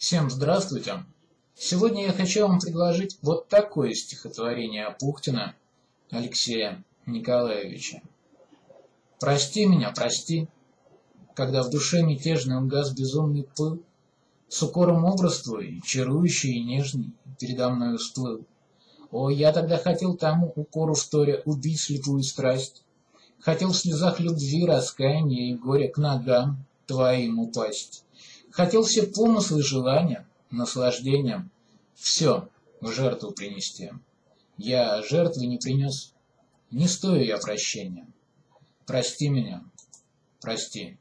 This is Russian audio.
Всем здравствуйте! Сегодня я хочу вам предложить вот такое стихотворение Апухтина Алексея Николаевича. «Прости меня, прости, когда в душе мятежный угас безумный пыл, с укором образ твой, чарующий и нежный, передо мной всплыл. О, я тогда хотел тому укору вторя убить слепую страсть, хотел в слезах любви, раскаяния и горя к ногам твоим упасть, хотел все помыслы желания, наслаждением, все в жертву принести. Я жертвы не принес, не стою я прощения. Прости меня, прости.